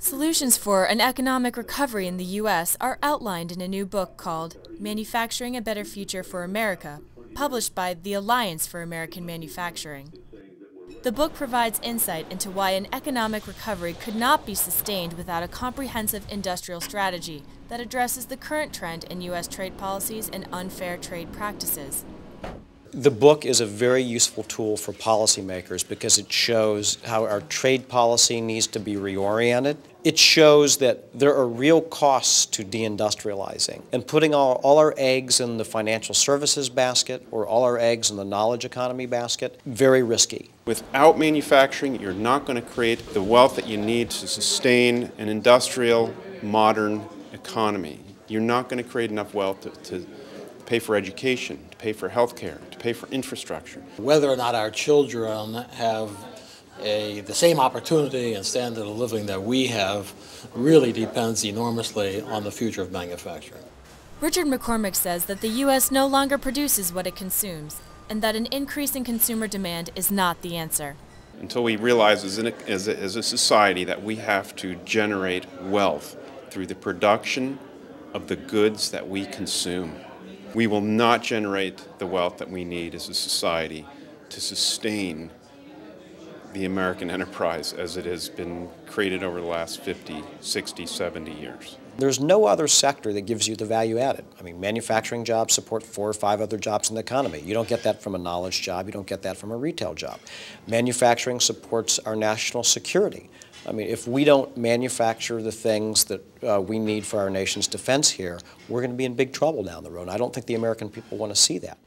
Solutions for an economic recovery in the U.S. are outlined in a new book called Manufacturing a Better Future for America, published by the Alliance for American Manufacturing. The book provides insight into why an economic recovery could not be sustained without a comprehensive industrial strategy that addresses the current trend in U.S. trade policies and unfair trade practices. The book is a very useful tool for policymakers because it shows how our trade policy needs to be reoriented. It shows that there are real costs to deindustrializing and putting all, all our eggs in the financial services basket or all our eggs in the knowledge economy basket, very risky. Without manufacturing, you're not going to create the wealth that you need to sustain an industrial, modern economy. You're not going to create enough wealth to, to pay for education, to pay for health care, to pay for infrastructure. Whether or not our children have a, the same opportunity and standard of living that we have really depends enormously on the future of manufacturing. Richard McCormick says that the U.S. no longer produces what it consumes, and that an increase in consumer demand is not the answer. Until we realize as, a, as, a, as a society that we have to generate wealth through the production of the goods that we consume we will not generate the wealth that we need as a society to sustain the American enterprise as it has been created over the last 50, 60, 70 years. There's no other sector that gives you the value added. I mean, manufacturing jobs support four or five other jobs in the economy. You don't get that from a knowledge job, you don't get that from a retail job. Manufacturing supports our national security. I mean, if we don't manufacture the things that uh, we need for our nation's defense here, we're going to be in big trouble down the road. I don't think the American people want to see that.